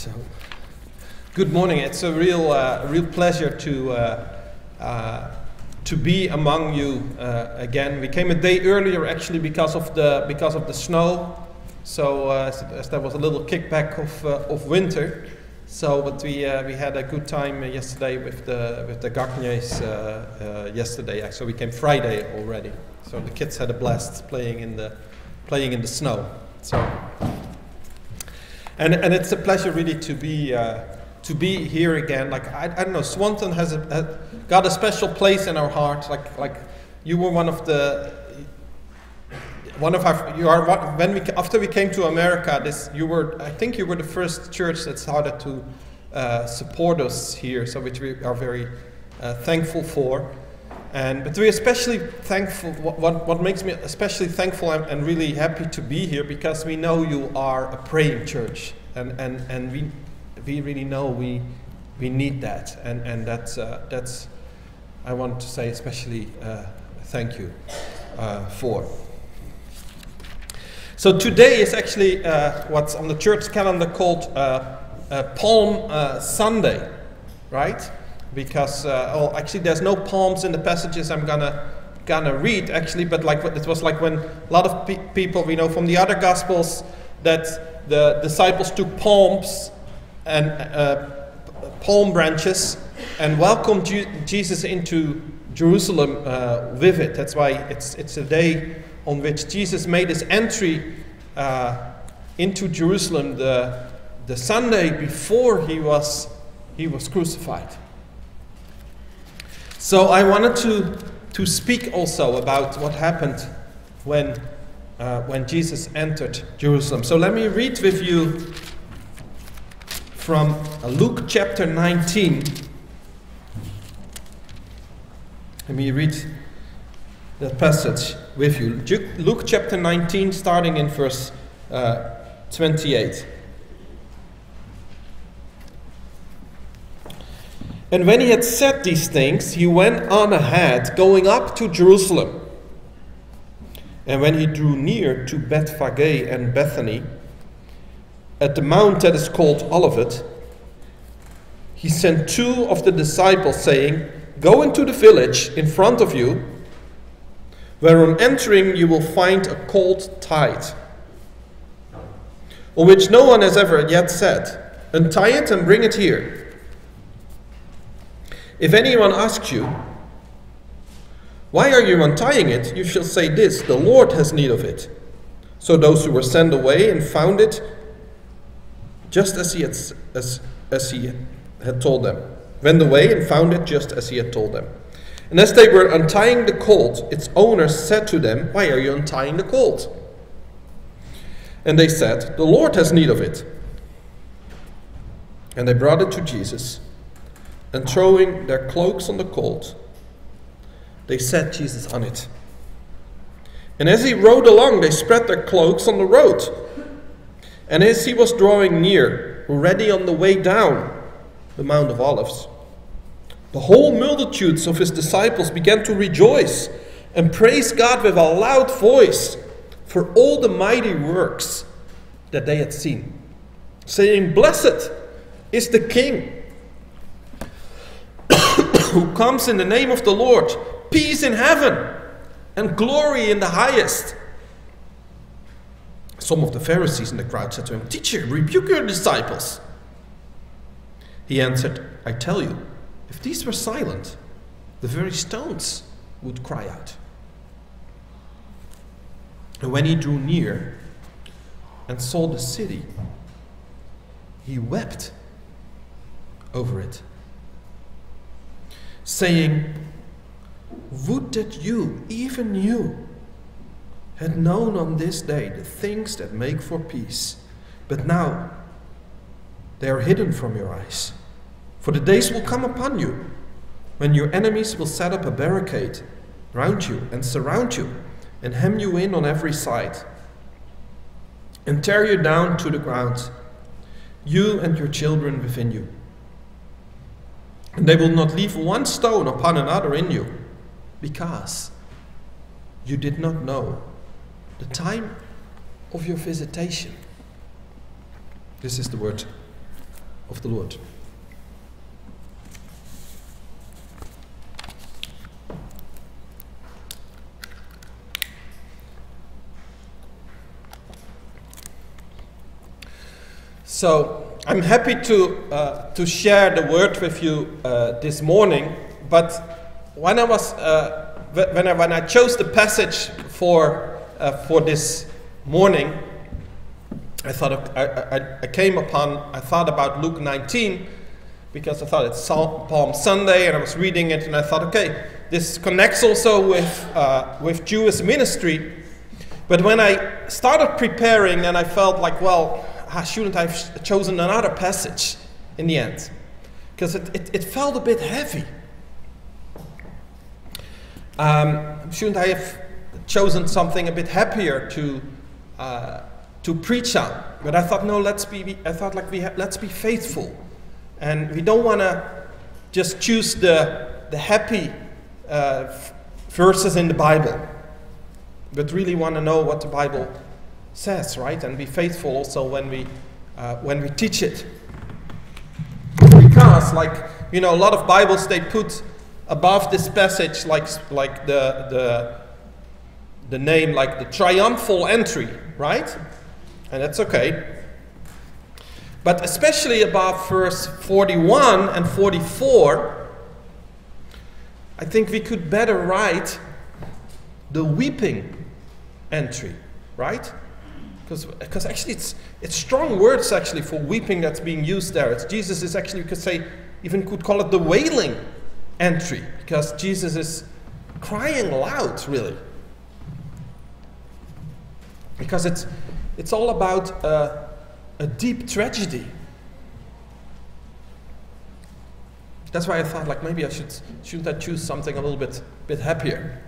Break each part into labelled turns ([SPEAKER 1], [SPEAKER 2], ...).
[SPEAKER 1] So, good morning. It's a real, uh, real pleasure to uh, uh, to be among you uh, again. We came a day earlier, actually, because of the because of the snow. So, uh, as, there was a little kickback of uh, of winter. So, but we we had a good time yesterday with the with the Gagnets yesterday. So we came Friday already. So the kids had a blast playing in the playing in the snow. So. And, and it's a pleasure really to be, uh, to be here again. Like, I, I don't know, Swanton has, a, has got a special place in our heart. Like, like you were one of the, one of our, you are, when we, after we came to America, this, you were, I think you were the first church that started to uh, support us here, so which we are very uh, thankful for. And, but we're especially thankful, what, what, what makes me especially thankful and, and, really happy to be here because we know you are a praying church. And, and, and we, we really know we, we need that. And, and that's, uh, that's, I want to say especially uh, thank you uh, for. So today is actually uh, what's on the church calendar called uh, uh, Palm Sunday, right? Because uh, oh, actually there's no palms in the passages I'm gonna gonna read actually, but like it was like when a lot of pe- people we know from the other gospels that the disciples took palms and uh, palm branches and welcomed Jesus into Jerusalem uh, with it. That's why it's it's a day on which Jesus made his entry uh, into Jerusalem the the Sunday before he was he was crucified. So I wanted to, to speak also about what happened when, uh, when Jesus entered Jerusalem. So let me read with you from Luke chapter 19. Let me read that passage with you. Luke chapter 19, starting in verse uh, 28. And when he had said these things, he went on ahead, going up to Jerusalem. And when he drew near to Bethphage and Bethany, at the mount that is called Olivet, he sent two of the disciples, saying, Go into the village in front of you, where on entering you will find a colt tied, on which no one has ever yet sat. Untie it and bring it here. If anyone asks you, Why are you untying it? you shall say this The Lord has need of it. So those who were sent away and found it just as he had, as, as he had told them, went away and found it just as he had told them. And as they were untying the colt, its owner said to them, Why are you untying the colt? And they said, The Lord has need of it. And they brought it to Jesus and throwing their cloaks on the colt, they set Jesus on it. And as he rode along, they spread their cloaks on the road. And as he was drawing near, already on the way down the Mount of Olives, the whole multitudes of his disciples began to rejoice and praise God with a loud voice for all the mighty works that they had seen, saying, Blessed is the King who comes in the name of the Lord, peace in heaven and glory in the highest. Some of the Pharisees in the crowd said to him, Teacher, rebuke your disciples. He answered, I tell you, if these were silent, the very stones would cry out. And when he drew near and saw the city, he wept over it saying, Would that you, even you, had known on this day the things that make for peace, but now they are hidden from your eyes. For the days will come upon you when your enemies will set up a barricade round you and surround you and hem you in on every side and tear you down to the ground, you and your children within you. And they will not leave one stone upon another in you, because you did not know the time of your visitation. This is the word of the Lord. So I'm happy to, uh, to share the word with you uh, this morning, but when I was uh, when I, when I chose the passage for uh, for this morning, I thought of, I, I, I, came upon I thought about Luke 19 because I thought it's Palm Sunday and I was reading it and I thought okay this connects also with uh, with Jewish ministry, but when I started preparing and I felt like well shouldn't I have chosen another passage in the end? Because it, it, it felt a bit heavy. Um, shouldn't I have chosen something a bit happier to, uh, to preach on? But I thought, no, let's be, I thought like we let's be faithful. And we don't want to just choose the, the happy uh, verses in the Bible, but really want to know what the Bible says, right? And be faithful also when we, uh, when we teach it. Because, like, you know, a lot of Bibles they put above this passage, like, like the, the, the name, like the triumphal entry, right? And that's okay. But especially above verse 41 and 44, I think we could better write the weeping entry, right? Because actually, it's, it's strong words actually for weeping that's being used there. It's Jesus is actually, you could say, even could call it the wailing entry, because Jesus is crying loud, really. Because it's, it's all about uh, a deep tragedy. That's why I thought, like, maybe I should, shouldn't I choose something a little bit, bit happier?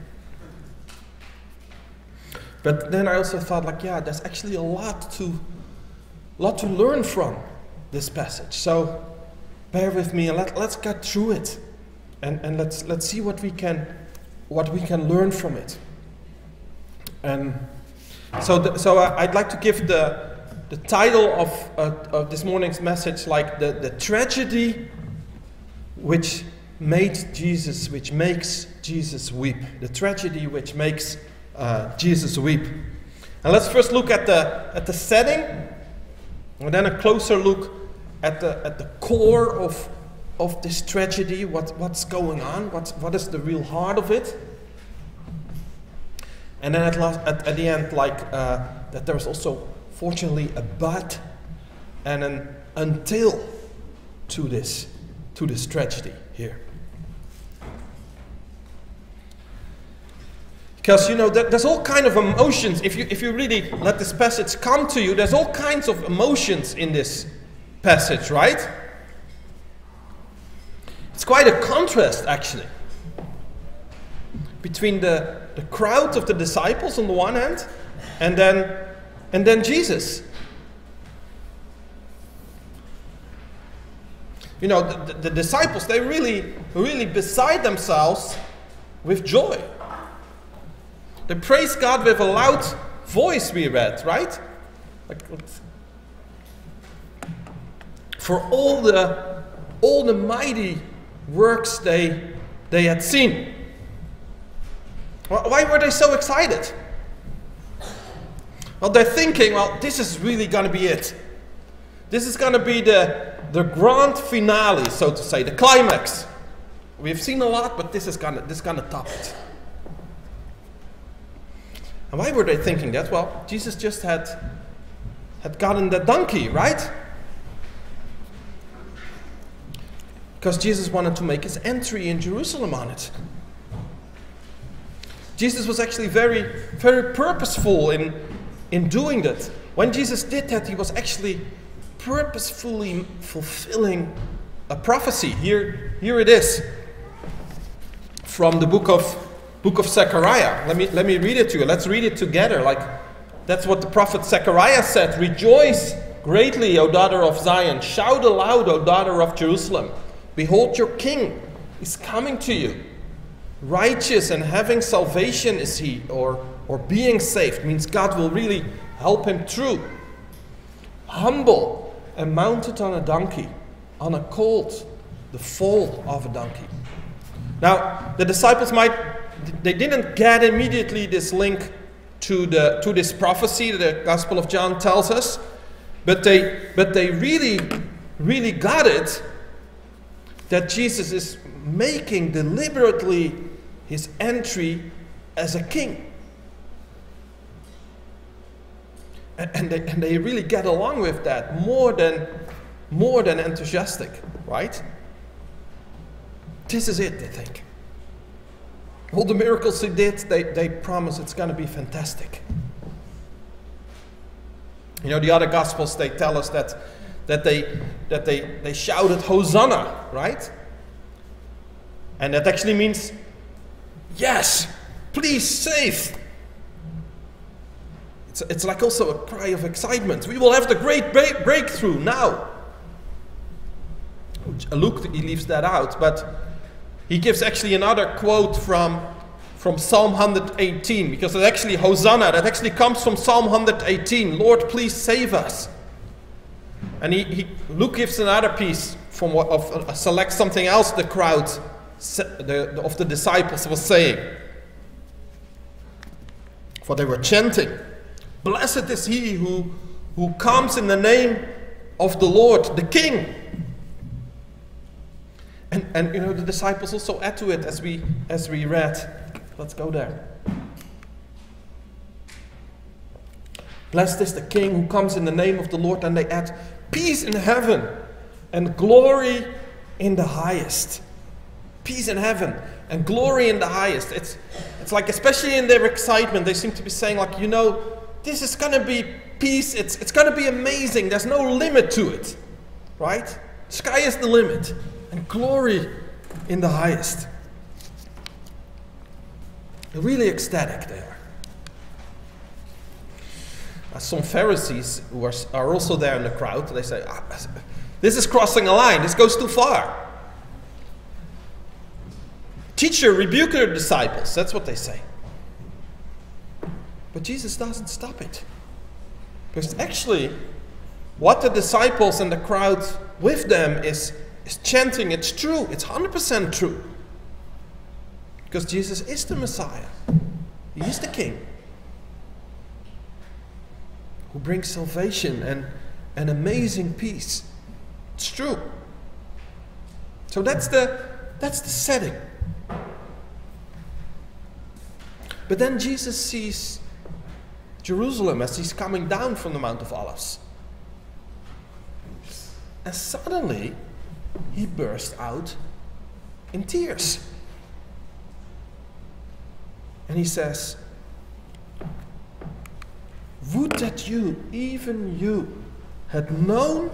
[SPEAKER 1] But then I also thought, like, yeah, there's actually a lot to, lot to learn from this passage. So bear with me and let, let's get through it. And, and let's, let's see what we, can, what we can learn from it. And so, the, so I'd like to give the, the title of, uh, of this morning's message like the, the tragedy which made Jesus, which makes Jesus weep. The tragedy which makes uh, Jesus weep. And let's first look at the, at the setting, and then a closer look at the, at the core of, of this tragedy, what, what's going on, what's, what is the real heart of it. And then at, last, at, at the end, like uh, that there's also, fortunately, a but and an until to this, to this tragedy here. Because you know there's all kind of emotions. If you if you really let this passage come to you, there's all kinds of emotions in this passage, right? It's quite a contrast actually between the, the crowd of the disciples on the one hand and then and then Jesus. You know, the, the, the disciples, they really, really beside themselves with joy. They praise God with a loud voice, we read, right? Like, for all the, all the mighty works they, they had seen. Why were they so excited? Well, they're thinking, well, this is really going to be it. This is going to be the, the grand finale, so to say, the climax. We've seen a lot, but this is going to, this to top it. And why were they thinking that? Well, Jesus just had, had gotten the donkey, right? Because Jesus wanted to make his entry in Jerusalem on it. Jesus was actually very, very purposeful in, in doing that. When Jesus did that, he was actually purposefully fulfilling a prophecy. Here, here it is from the book of book of Zechariah. Let me, let me read it to you. Let's read it together. Like that's what the prophet Zechariah said. Rejoice greatly, O daughter of Zion. Shout aloud, O daughter of Jerusalem. Behold, your king is coming to you. Righteous and having salvation is he, or, or being saved, means God will really help him through. Humble and mounted on a donkey, on a colt, the foal of a donkey. Now, the disciples might, they didn't get immediately this link to, the, to this prophecy that the Gospel of John tells us, but they, but they really, really got it that Jesus is making deliberately his entry as a king. And they, and they really get along with that more than, more than enthusiastic, right? This is it, they think. All the miracles he did, they, they promise it's going to be fantastic. You know, the other gospels, they tell us that, that, they, that they, they shouted Hosanna, right? And that actually means, yes, please save. It's, it's like also a cry of excitement. We will have the great break- breakthrough now. Uh, Luke, he leaves that out, but he gives actually another quote from, from Psalm 118, because it's actually Hosanna, that actually comes from Psalm 118. Lord, please save us. And he, he Luke gives another piece from what, of, uh, select something else the crowd the, of the disciples was saying. For they were chanting, Blessed is he who, who comes in the name of the Lord, the King. And, and you know the disciples also add to it as we as we read. Let's go there. Blessed is the King who comes in the name of the Lord, and they add peace in heaven and glory in the highest. Peace in heaven and glory in the highest. It's it's like especially in their excitement, they seem to be saying, like, you know, this is gonna be peace, it's it's gonna be amazing, there's no limit to it. Right? Sky is the limit and glory in the highest. They're really ecstatic there. Uh, some Pharisees who are, are also there in the crowd, they say, ah, This is crossing a line, this goes too far. Teacher, rebuke your disciples. That's what they say. But Jesus doesn't stop it. Because actually, what the disciples and the crowd with them is is chanting, it's true, it's 100% true. Because Jesus is the Messiah, He is the King who brings salvation and an amazing peace. It's true. So that's the, that's the setting. But then Jesus sees Jerusalem as he's coming down from the Mount of Olives. And suddenly, he burst out in tears. And he says, Would that you, even you, had known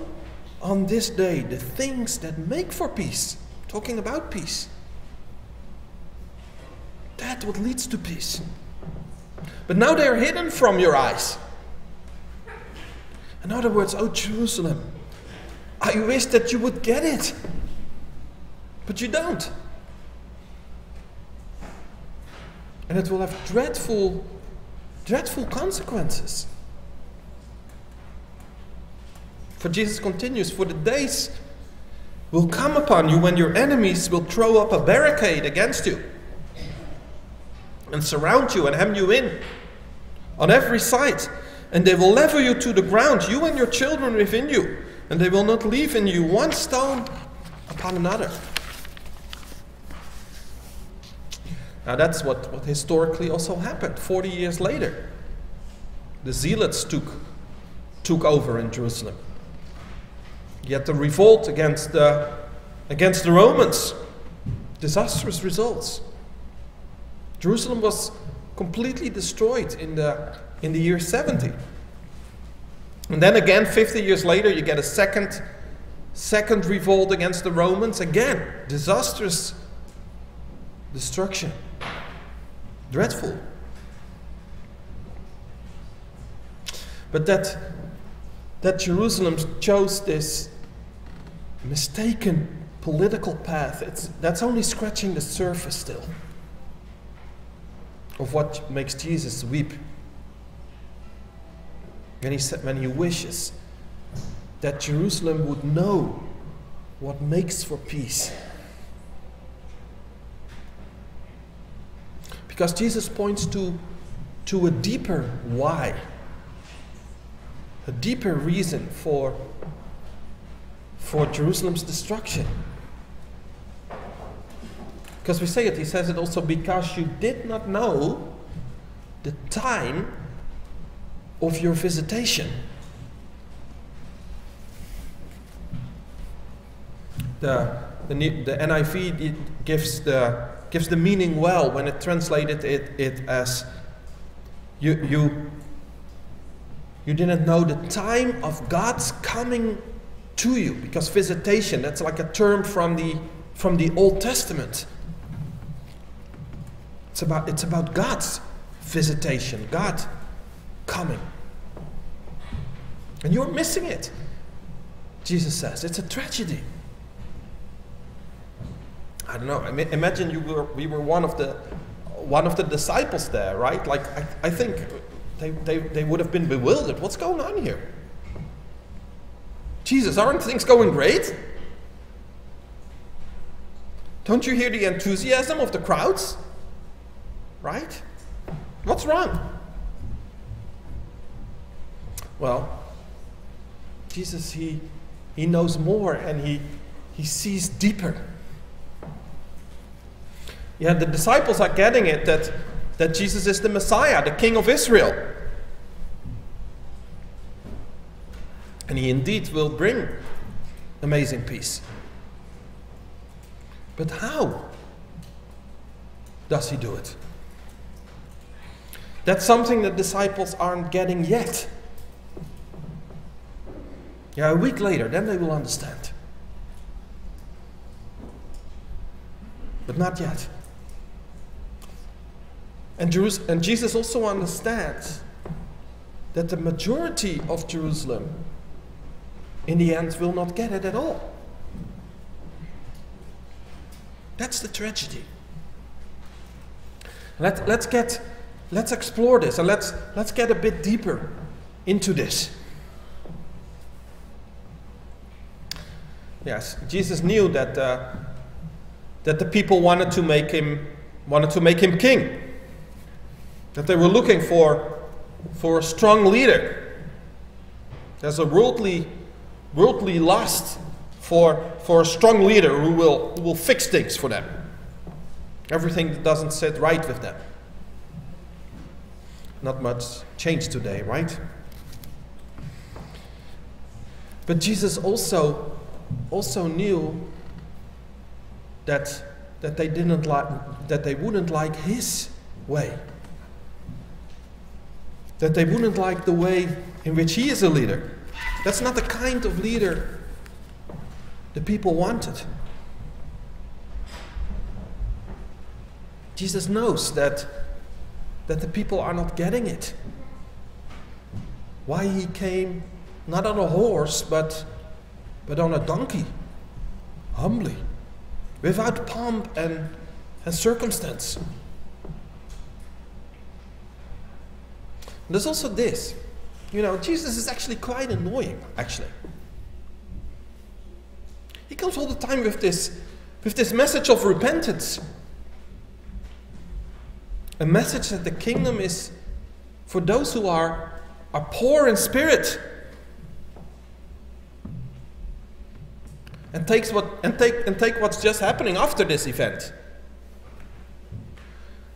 [SPEAKER 1] on this day the things that make for peace. Talking about peace. That what leads to peace. But now they are hidden from your eyes. In other words, O Jerusalem, I wish that you would get it. But you don't. And it will have dreadful, dreadful consequences. For Jesus continues, For the days will come upon you when your enemies will throw up a barricade against you and surround you and hem you in on every side. And they will level you to the ground, you and your children within you and they will not leave in you one stone upon another. Now, that's what, what historically also happened 40 years later. The Zealots took, took over in Jerusalem. Yet the revolt against the, against the Romans, disastrous results. Jerusalem was completely destroyed in the, in the year 70. And then again, 50 years later, you get a second, second revolt against the Romans. Again, disastrous destruction. Dreadful. But that, that Jerusalem chose this mistaken political path, it's, that's only scratching the surface still of what makes Jesus weep when he, said, when he wishes that Jerusalem would know what makes for peace. Because Jesus points to, to a deeper why, a deeper reason for, for Jerusalem's destruction. Because we say it, he says it also because you did not know the time of your visitation. The, the, the NIV gives the, gives the meaning well when it translated it, it as you, you, you didn't know the time of God's coming to you because visitation that's like a term from the from the Old Testament. It's about it's about God's visitation, God coming. And you're missing it. Jesus says it's a tragedy. I don't know. I mean, Imagine you were we were one of the one of the disciples there, right? Like I, I think they, they, they would have been bewildered. What's going on here? Jesus, aren't things going great? Don't you hear the enthusiasm of the crowds? Right? What's wrong? Well, Jesus, he, he knows more and he, he sees deeper. Yeah, the disciples are getting it that, that Jesus is the Messiah, the King of Israel. And he indeed will bring amazing peace. But how does he do it? That's something the disciples aren't getting yet. Yeah, a week later, then they will understand. But not yet. And, Jerus- and Jesus also understands that the majority of Jerusalem, in the end, will not get it at all. That's the tragedy. Let, let's, get, let's explore this and let's, let's get a bit deeper into this. Yes, Jesus knew that, uh, that the people wanted to make him, wanted to make him king that they were looking for, for a strong leader. There's a worldly, worldly lust for, for a strong leader who will, who will fix things for them. Everything that doesn't sit right with them. Not much change today, right? But Jesus also, also knew that, that they didn't like that they wouldn't like his way that they wouldn't like the way in which he is a leader. That's not the kind of leader the people wanted. Jesus knows that, that the people are not getting it. Why he came not on a horse, but, but on a donkey, humbly, without pomp and, and circumstance. There's also this. You know, Jesus is actually quite annoying, actually. He comes all the time with this, with this message of repentance. A message that the kingdom is for those who are, are poor in spirit. And takes what and take and take what's just happening after this event.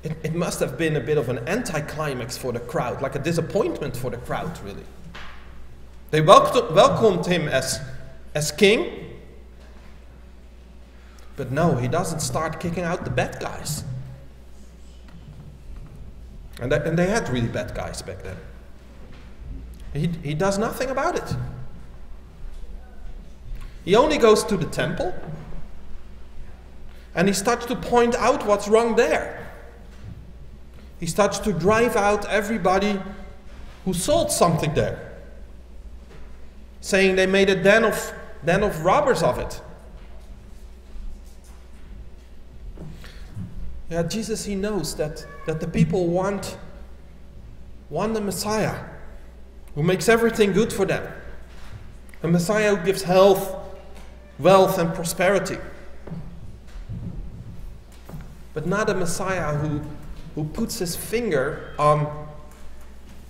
[SPEAKER 1] It, it must have been a bit of an anticlimax for the crowd, like a disappointment for the crowd, really. They welcomed, welcomed him as, as king, but no, he doesn't start kicking out the bad guys. And they, and they had really bad guys back then. He, he does nothing about it. He only goes to the temple and he starts to point out what's wrong there. He starts to drive out everybody who sold something there, saying they made a den of, den of robbers of it. Yeah, Jesus, he knows that, that the people want, want the Messiah who makes everything good for them. A Messiah who gives health wealth, and prosperity. But not a Messiah who, who puts his finger on,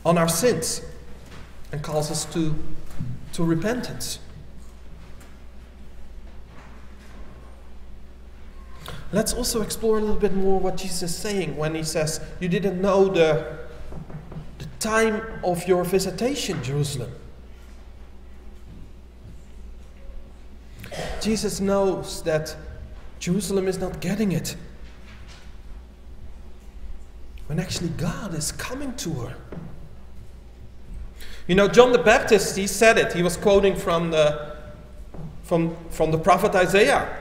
[SPEAKER 1] on our sins and calls us to, to repentance. Let's also explore a little bit more what Jesus is saying when he says, You didn't know the, the time of your visitation, Jerusalem. Jesus knows that Jerusalem is not getting it. When actually God is coming to her. You know, John the Baptist, he said it. He was quoting from the, from, from the prophet Isaiah.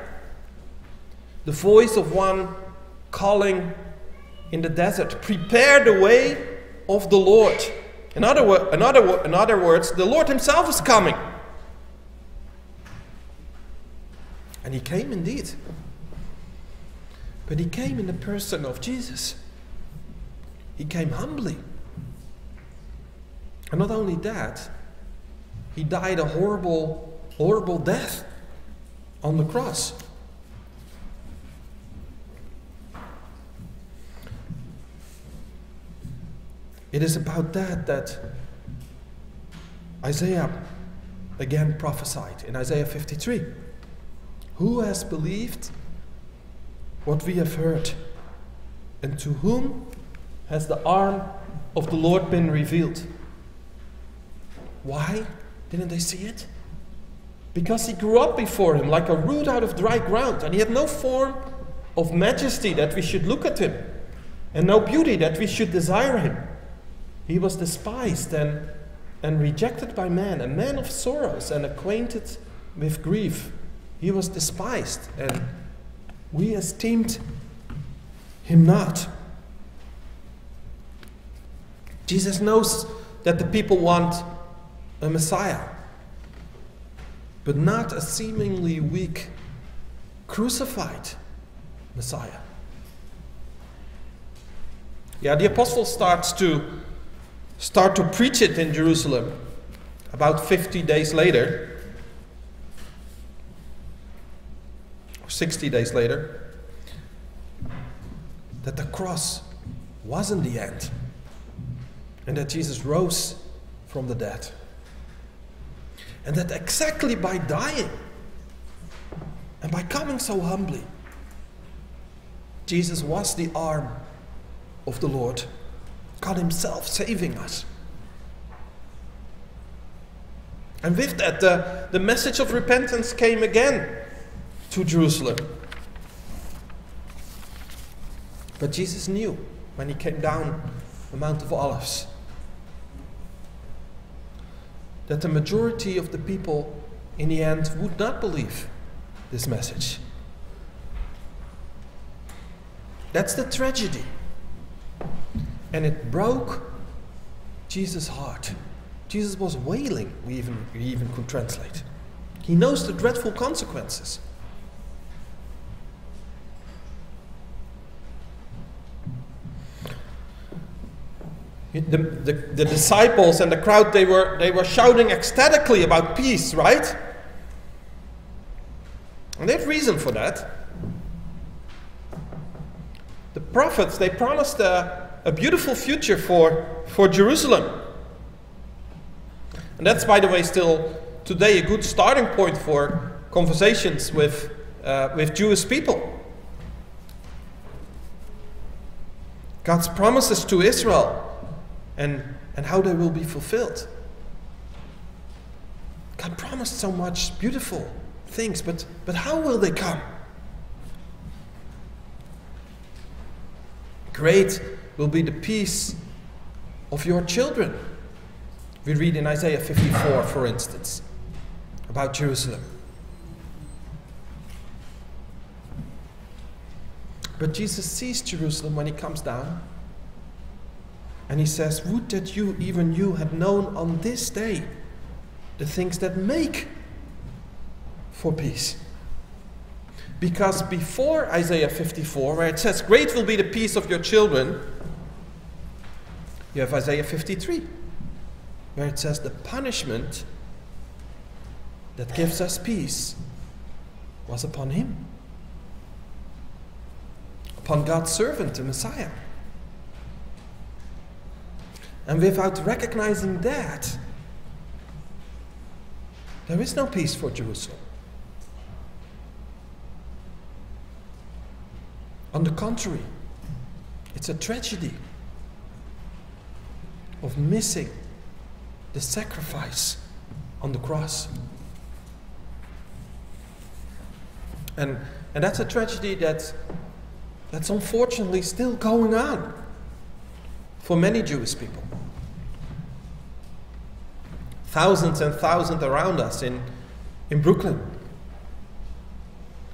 [SPEAKER 1] The voice of one calling in the desert, prepare the way of the Lord. In other, in, other, in other words, the Lord Himself is coming. And He came indeed. But He came in the person of Jesus. He came humbly. And not only that, He died a horrible, horrible death on the cross. It is about that that Isaiah again prophesied in Isaiah 53. Who has believed what we have heard? And to whom has the arm of the Lord been revealed? Why didn't they see it? Because he grew up before him like a root out of dry ground, and he had no form of majesty that we should look at him, and no beauty that we should desire him. He was despised and, and rejected by men, a man of sorrows and acquainted with grief. He was despised, and we esteemed him not. Jesus knows that the people want a Messiah, but not a seemingly weak, crucified Messiah. Yeah, the apostle starts to start to preach it in Jerusalem about 50 days later, 60 days later, that the cross wasn't the end and that Jesus rose from the dead. And that exactly by dying and by coming so humbly, Jesus was the arm of the Lord. God Himself saving us. And with that, the, the message of repentance came again to Jerusalem. But Jesus knew when He came down the Mount of Olives that the majority of the people in the end would not believe this message. That's the tragedy. And it broke Jesus' heart. Jesus was wailing, we even, we even could translate. He knows the dreadful consequences. The, the, the, disciples and the crowd they were they were shouting ecstatically about peace right and they have reason for that the prophets they promised a, a beautiful future for, for Jerusalem. And that's, by the way, still today a good starting point for conversations with, uh, with Jewish people. God's promises to Israel and, and how they will be fulfilled. God promised so much beautiful things, but, but how will they come? Great will be the peace of your children. We read in Isaiah 54, for instance, about Jerusalem. But Jesus sees Jerusalem when he comes down. And he says, Would that you, even you, had known on this day the things that make for peace. Because before Isaiah 54, where it says, Great will be the peace of your children, you have Isaiah 53, where it says, The punishment that gives us peace was upon him, upon God's servant, the Messiah. And without recognizing that, there is no peace for Jerusalem. On the contrary, it's a tragedy of missing the sacrifice on the cross. And, and that's a tragedy that's, that's unfortunately still going on for many Jewish people. Thousands and thousands around us in, in Brooklyn.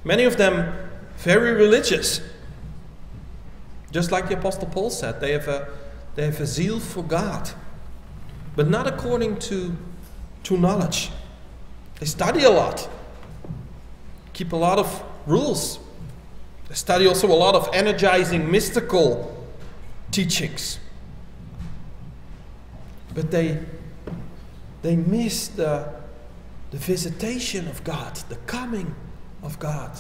[SPEAKER 1] Many of them very religious. Just like the Apostle Paul said, they have a, they have a zeal for God, but not according to, to knowledge. They study a lot, keep a lot of rules. They study also a lot of energizing, mystical teachings. But they, they miss the, the visitation of God, the coming of God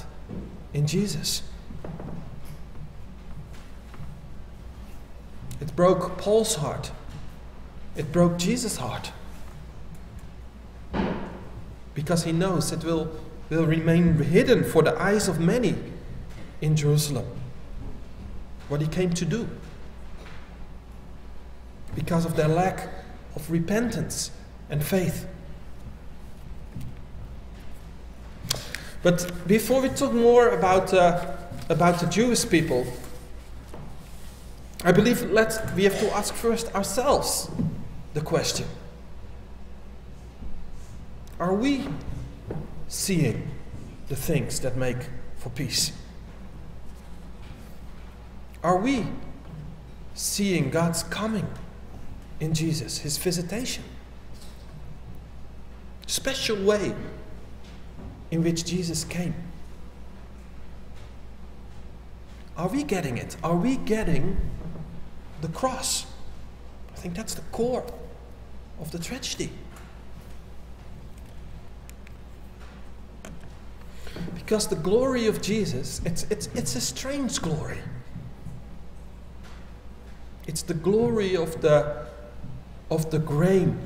[SPEAKER 1] in Jesus. It broke Paul's heart. It broke Jesus' heart. Because he knows it will, will remain hidden for the eyes of many in Jerusalem. What he came to do. Because of their lack of repentance and faith. But before we talk more about, uh, about the Jewish people, I believe let's, we have to ask first ourselves the question Are we seeing the things that make for peace? Are we seeing God's coming in Jesus, His visitation? Special way in which Jesus came. Are we getting it? Are we getting the cross. I think that's the core of the tragedy. Because the glory of Jesus, it's, it's, it's a strange glory. It's the glory of the, of the grain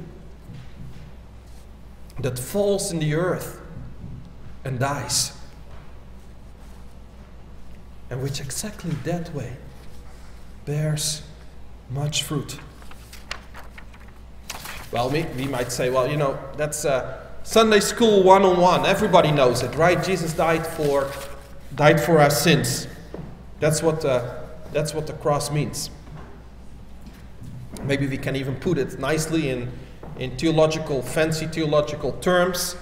[SPEAKER 1] that falls in the earth and dies. And which exactly that way bears much fruit. Well, we, we might say, well, you know, that's uh, Sunday school one on one. Everybody knows it, right? Jesus died for, died for our sins. That's what, uh, that's what the cross means. Maybe we can even put it nicely in, in theological, fancy theological terms.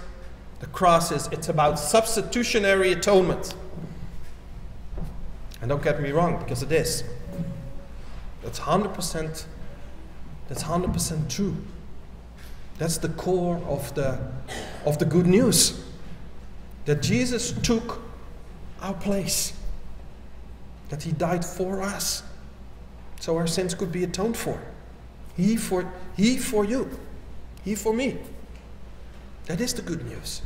[SPEAKER 1] The cross is it's about substitutionary atonement. And don't get me wrong, because it is. That's 100% that's 100% true. That's the core of the of the good news. That Jesus took our place. That he died for us. So our sins could be atoned for. He for he for you. He for me. That is the good news.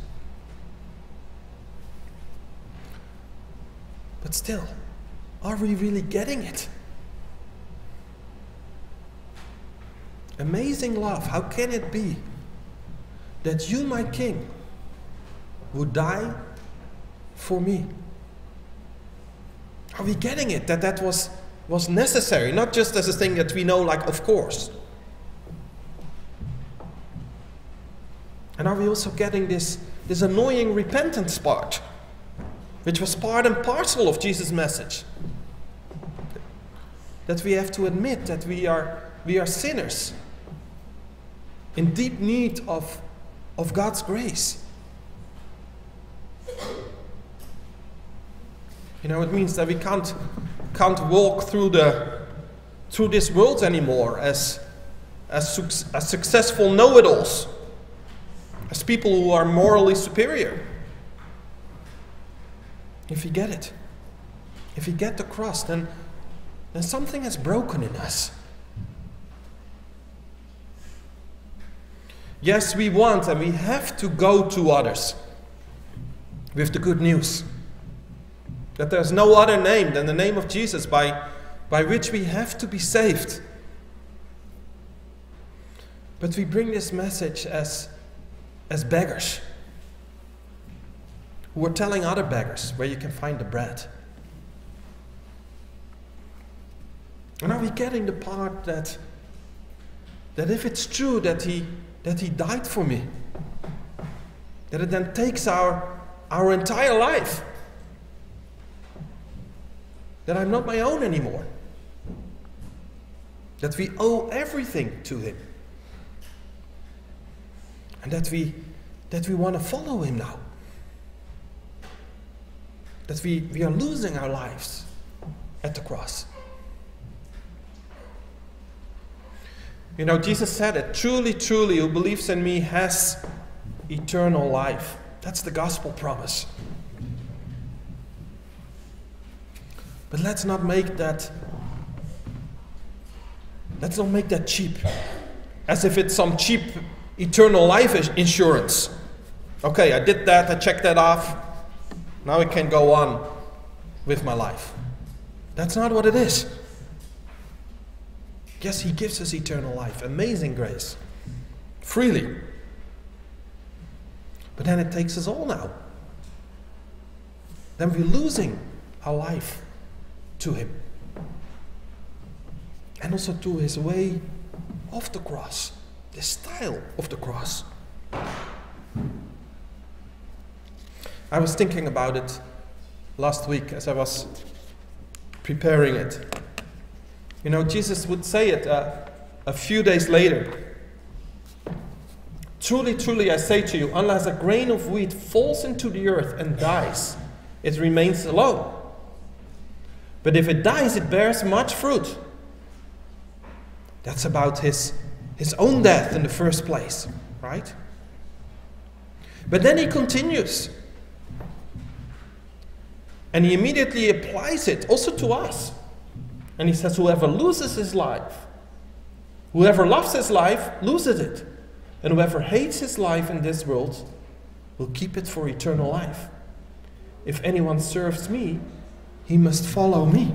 [SPEAKER 1] But still, are we really getting it? Amazing love. How can it be that you, my King, would die for me? Are we getting it? That that was, was necessary, not just as a thing that we know, like, of course. And are we also getting this, this annoying repentance part, which was part and parcel of Jesus' message? That we have to admit that we are, we are sinners in deep need of, of God's grace. You know, it means that we can't, can't walk through, the, through this world anymore as, as, as successful know it alls, as people who are morally superior. If you get it, if you get the cross, then, then something has broken in us. Yes, we want and we have to go to others. with the good news that there's no other name than the name of Jesus by, by which we have to be saved. But we bring this message as, as beggars who are telling other beggars where you can find the bread. And are we getting the part that, that if it's true that he, that he died for me, that it then takes our, our entire life? That I'm not my own anymore? That we owe everything to him? And that we, that we want to follow him now? That we, we are losing our lives at the cross? You know, Jesus said it truly, truly, who believes in me has eternal life. That's the gospel promise. But let's not make that let's not make that cheap. As if it's some cheap eternal life insurance. Okay, I did that, I checked that off. Now I can go on with my life. That's not what it is. Yes, He gives us eternal life, amazing grace, freely. But then it takes us all now. Then we're losing our life to Him. And also to His way of the cross, the style of the cross. I was thinking about it last week as I was preparing it. You know, Jesus would say it uh, a few days later. Truly, truly, I say to you, unless a grain of wheat falls into the earth and dies, it remains alone. But if it dies, it bears much fruit. That's about his, his own death in the first place, right? But then he continues. And he immediately applies it also to us. And he says, Whoever loses his life, whoever loves his life, loses it. And whoever hates his life in this world will keep it for eternal life. If anyone serves me, he must follow me.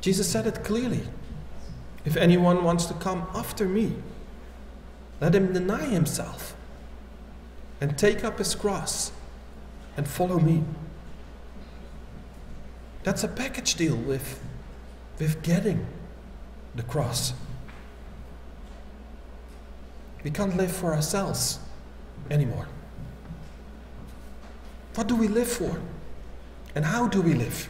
[SPEAKER 1] Jesus said it clearly. If anyone wants to come after me, let him deny himself and take up his cross and follow me. That's a package deal with, with getting the cross. We can't live for ourselves anymore. What do we live for? And how do we live?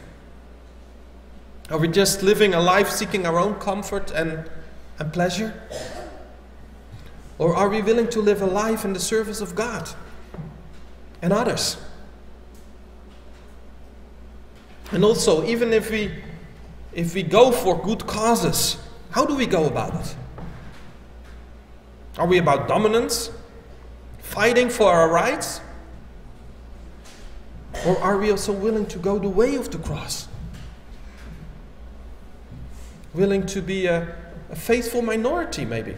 [SPEAKER 1] Are we just living a life seeking our own comfort and, and pleasure? Or are we willing to live a life in the service of God and others? And also, even if we if we go for good causes, how do we go about it? Are we about dominance? Fighting for our rights? Or are we also willing to go the way of the cross? Willing to be a, a faithful minority, maybe?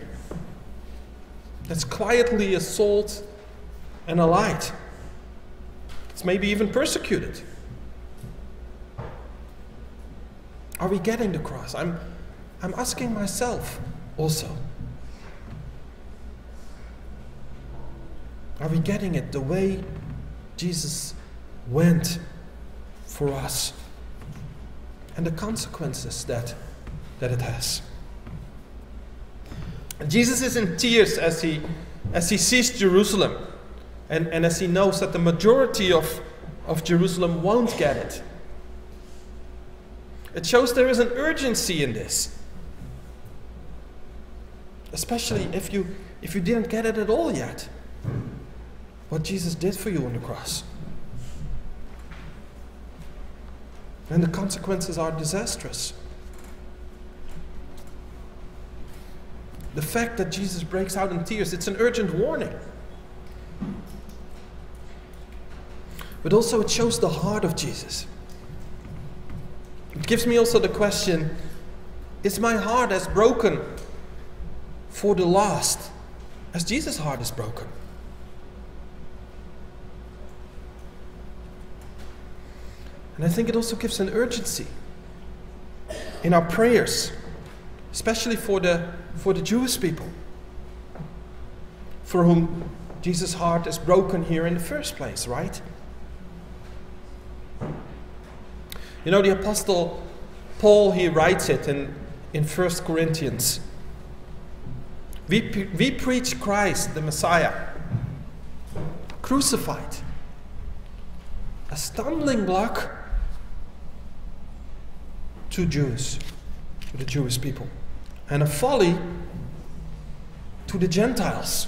[SPEAKER 1] That's quietly a salt and a light. It's maybe even persecuted. Are we getting the cross? I'm, I'm asking myself also. Are we getting it the way Jesus went for us? And the consequences that, that it has. Jesus is in tears as he, as he sees Jerusalem and, and as he knows that the majority of, of Jerusalem won't get it. It shows there is an urgency in this. Especially if you if you didn't get it at all yet. What Jesus did for you on the cross. And the consequences are disastrous. The fact that Jesus breaks out in tears, it's an urgent warning. But also, it shows the heart of Jesus. It gives me also the question Is my heart as broken for the lost as Jesus' heart is broken. And I think it also gives an urgency in our prayers, especially for the, for the Jewish people, for whom Jesus' heart is broken here in the first place, right? You know, the Apostle Paul, he writes it in, in 1 Corinthians. We, we preach Christ, the Messiah, crucified, a stumbling block to Jews, to the Jewish people, and a folly to the Gentiles.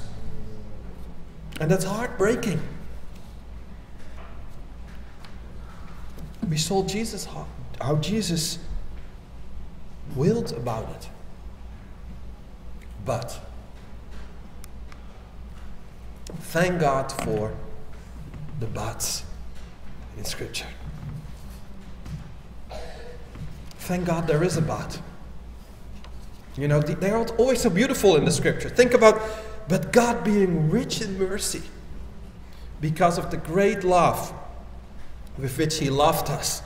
[SPEAKER 1] And that's heartbreaking. We saw Jesus, how, how Jesus willed about it. But thank God for the buts in Scripture. Thank God there is a but. You know, they're always so beautiful in the Scripture. Think about, but God being rich in mercy because of the great love with which He loved us.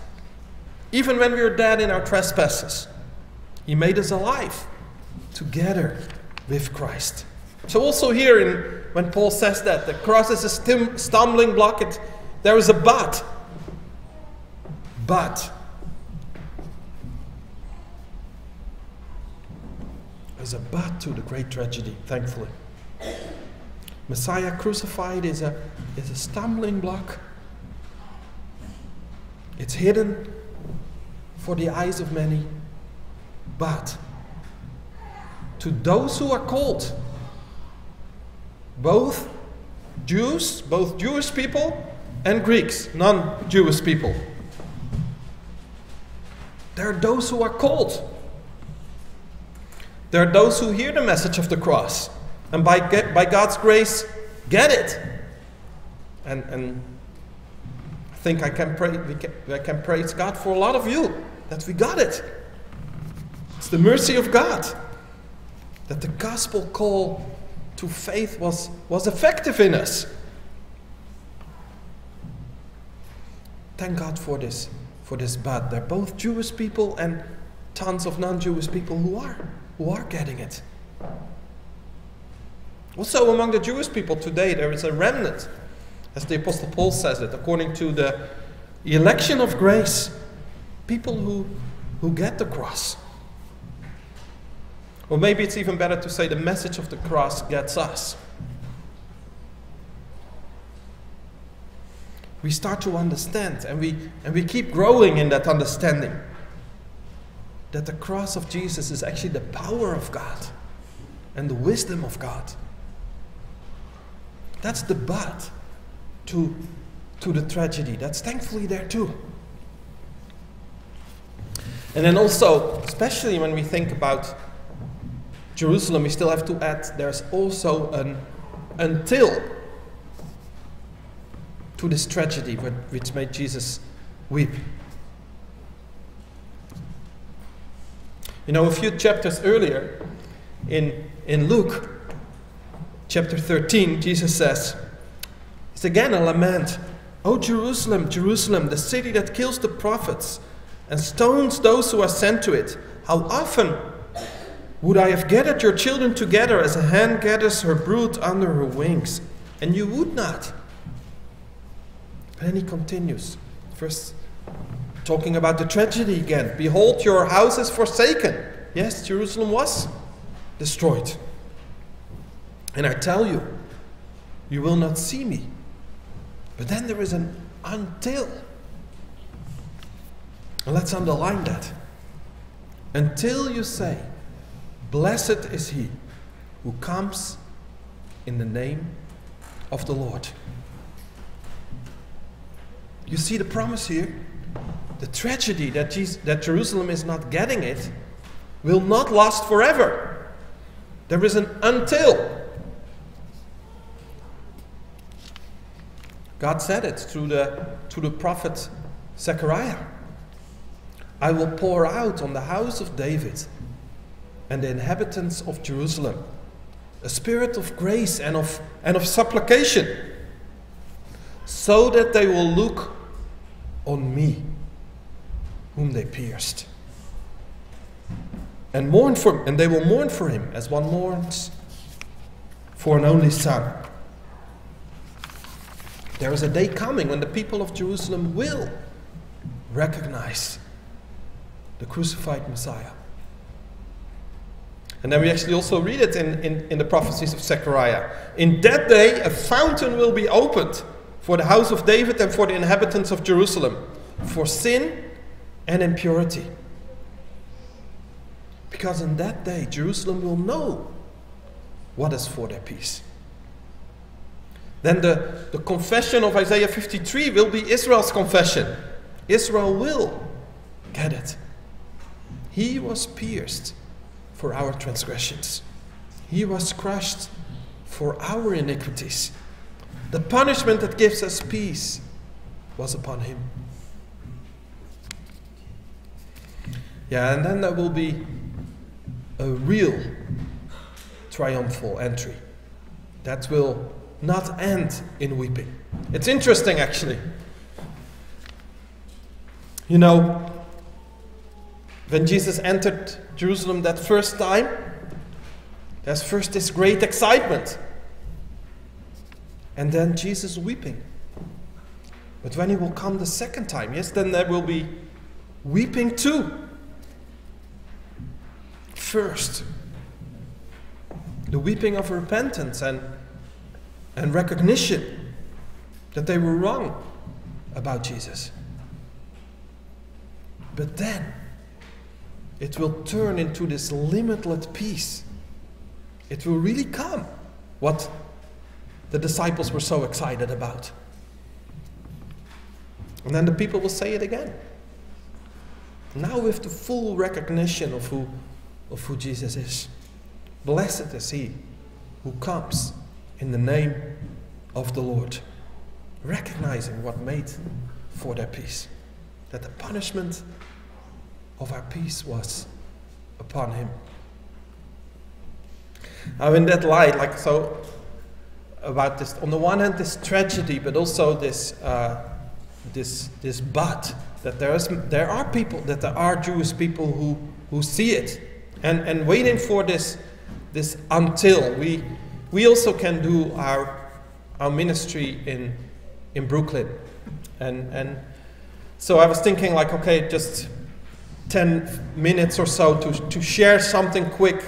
[SPEAKER 1] Even when we were dead in our trespasses, He made us alive together with Christ. So, also here, in, when Paul says that the cross is a stumbling block, it, there is a but. But there's a but to the great tragedy, thankfully. Messiah crucified is a, is a stumbling block. It's hidden for the eyes of many, but to those who are called, both Jews, both Jewish people and Greeks, non Jewish people. There are those who are called. There are those who hear the message of the cross and by, by God's grace get it. And, and I think I can, pray, can, I can praise God for a lot of you that we got it. It's the mercy of God that the gospel call to faith was, was effective in us. Thank God for this, for this but. They're both Jewish people and tons of non-Jewish people who are, who are getting it. Also among the Jewish people today there is a remnant, as the Apostle Paul says it, according to the election of grace. People who, who get the cross or maybe it's even better to say the message of the cross gets us. We start to understand and we, and we keep growing in that understanding that the cross of Jesus is actually the power of God and the wisdom of God. That's the but to, to the tragedy. That's thankfully there too. And then also, especially when we think about Jerusalem, we still have to add there's also an until to this tragedy which made Jesus weep. You know, a few chapters earlier in, in Luke chapter 13, Jesus says, It's again a lament. Oh, Jerusalem, Jerusalem, the city that kills the prophets and stones those who are sent to it. How often would I have gathered your children together as a hen gathers her brood under her wings? And you would not. But then he continues. First, talking about the tragedy again. Behold, your house is forsaken. Yes, Jerusalem was destroyed. And I tell you, you will not see me. But then there is an until. And let's underline that. Until you say, Blessed is he who comes in the name of the Lord. You see the promise here? The tragedy that, Jesus, that Jerusalem is not getting it will not last forever. There is an until. God said it through the, the prophet Zechariah. I will pour out on the house of David and the inhabitants of Jerusalem a spirit of grace and of, and of supplication, so that they will look on me, whom they pierced, and mourn for and they will mourn for him as one mourns for an only son. There is a day coming when the people of Jerusalem will recognize the crucified Messiah. And then we actually also read it in, in, in, the prophecies of Zechariah. In that day, a fountain will be opened for the house of David and for the inhabitants of Jerusalem, for sin and impurity. Because in that day, Jerusalem will know what is for their peace. Then the, the confession of Isaiah 53 will be Israel's confession. Israel will get it. He was pierced for our transgressions, He was crushed for our iniquities. The punishment that gives us peace was upon Him. Yeah, and then there will be a real triumphal entry that will not end in weeping. It's interesting, actually. You know, when Jesus entered Jerusalem that first time, there's first this great excitement. And then Jesus weeping. But when he will come the second time, yes, then there will be weeping too. First, the weeping of repentance and, and recognition that they were wrong about Jesus. But then, it will turn into this limitless peace. It will really come what the disciples were so excited about. And then the people will say it again. Now, with the full recognition of who, of who Jesus is. Blessed is he who comes in the name of the Lord, recognizing what made for their peace. That the punishment of our peace was upon him. Now, in that light, like so, about this, on the one hand, this tragedy, but also this, uh, this, this but that there, is, there are people, that there are Jewish people who, who see it and, and waiting for this, this until. We, we also can do our, our ministry in, in Brooklyn. And, and so I was thinking, like, okay, just 10 minutes or so to, to share something quick